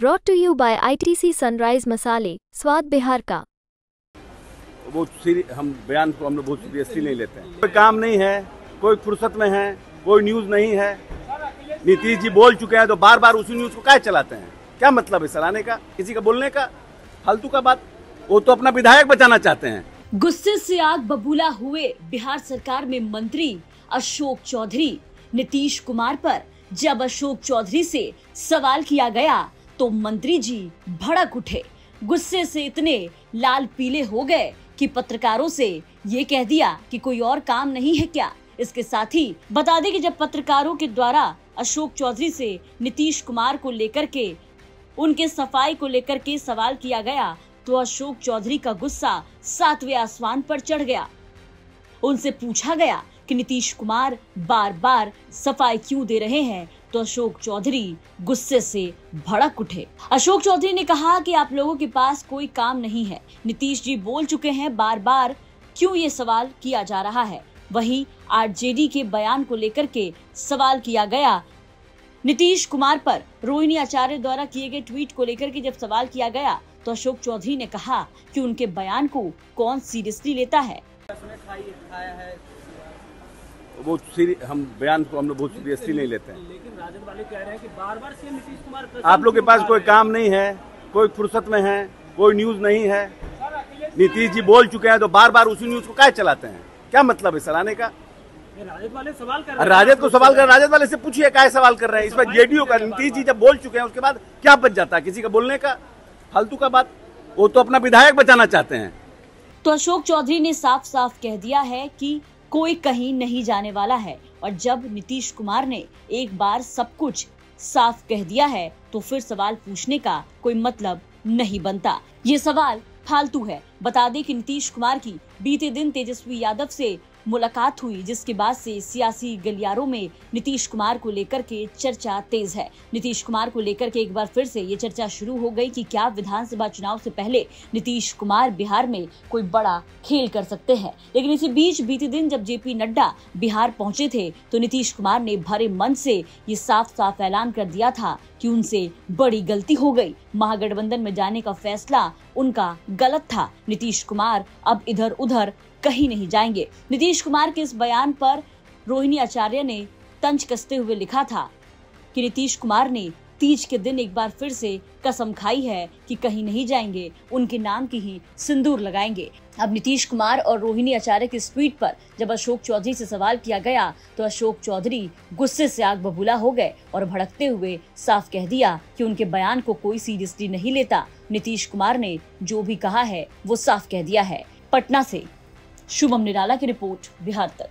Brought to you by ITC Sunrise Masale, स्वाद बिहार का वो हम बयान को हम लोग बहुत सीरियसली नहीं लेते हैं। कोई काम नहीं है कोई फुर्सत में है कोई न्यूज़ नहीं है। नीतीश जी बोल चुके हैं तो बार बार उसी न्यूज़ को क्या चलाते हैं? क्या मतलब है चलाने का? किसी का बोलने का? फालतू का बात? वो तो अपना विधायक बचाना चाहते हैं। गुस्से से आग बबूला हुए बिहार सरकार में मंत्री अशोक चौधरी। नीतीश कुमार पर जब अशोक चौधरी से सवाल किया गया तो मंत्री जी भड़क उठे। गुस्से से इतने लाल पीले हो गए कि पत्रकारों से ये कह दिया कि कोई और काम नहीं है क्या? इसके साथ ही बता दें कि जब पत्रकारों के द्वारा अशोक चौधरी से नीतीश कुमार को लेकर के, उनके सफ़ाई को लेकर के सवाल किया गया तो अशोक चौधरी का गुस्सा सातवें आसमान पर चढ़ गया। उनसे पूछा गया कि नीतीश कुमार बार बार सफ़ाई क्यों दे रहे हैं? तो अशोक चौधरी गुस्से से भड़क उठे। अशोक चौधरी ने कहा कि आप लोगों के पास कोई काम नहीं है। नीतीश जी बोल चुके हैं बार बार क्यों ये सवाल किया जा रहा है? वहीं आरजेडी के बयान को लेकर के सवाल किया गया। नीतीश कुमार पर रोहिणी आचार्य द्वारा किए गए ट्वीट को लेकर के जब सवाल किया गया तो अशोक चौधरी ने कहा कि उनके बयान को कौन सीरियसली लेता है। वो सीरि- हम बयान को हम लोग बहुत सीरियसली नहीं लेते हैं। लेकिन राजद वाले कह रहे हैं कि बार बार सीएम नीतीश कुमार आप लोग के पास कोई काम नहीं है कोई फुर्सत में है कोई न्यूज़ नहीं है। नीतीश जी बोल चुके हैं तो बार बार उसी न्यूज़ को क्या चलाते हैं? क्या मतलब है चलाने का? राजद वाले सवाल कर रहे राजद को सवाल कर राजद वाले से पूछिए क्या सवाल कर रहे हैं। इस पर जेडीयू का नीतीश जी जब बोल चुके हैं उसके बाद क्या बच जाता है किसी का बोलने का? फालतू का बात। वो तो अपना विधायक बचाना चाहते हैं। तो अशोक चौधरी ने साफ़ साफ़ कह दिया है कि कोई कहीं नहीं जाने वाला है। और जब नीतीश कुमार ने एक बार सब कुछ साफ़ कह दिया है तो फिर सवाल पूछने का कोई मतलब नहीं बनता। ये सवाल फालतू है। बता दें कि नीतीश कुमार की बीते दिन तेजस्वी यादव से मुलाकात हुई, जिसके बाद से सियासी गलियारों में नीतीश कुमार को लेकर के चर्चा तेज है। नीतीश कुमार को लेकर के एक बार फिर से ये चर्चा शुरू हो गई कि क्या विधानसभा चुनाव से पहले नीतीश कुमार बिहार में कोई बड़ा खेल कर सकते हैं। लेकिन इसी बीच बीते दिन जब जेपी नड्डा बिहार पहुँचे थे तो नीतीश कुमार ने भरे मन से ये साफ़ साफ़ ऐलान कर दिया था कि उनसे बड़ी गलती हो गई। महागठबंधन में जाने का फैसला उनका गलत था। नीतीश कुमार अब इधर उधर कहीं नहीं जाएँगे। नीतीश कुमार के इस बयान पर रोहिणी आचार्य ने तंज कसते हुए लिखा था कि नीतीश कुमार ने तीज के दिन एक बार फिर से कसम खाई है कि कहीं नहीं जाएँगे, उनके नाम की ही सिंदूर लगाएँगे। अब नीतीश कुमार और रोहिणी आचार्य के ट्वीट पर जब अशोक चौधरी से सवाल किया गया तो अशोक चौधरी गुस्से से आग बबूला हो गए और भड़कते हुए साफ़ कह दिया कि उनके बयान को कोई सीरियसली नहीं लेता। नीतीश कुमार ने जो भी कहा है, वो साफ़ कह दिया है। पटना से शुभम निराला की रिपोर्ट बिहार तक।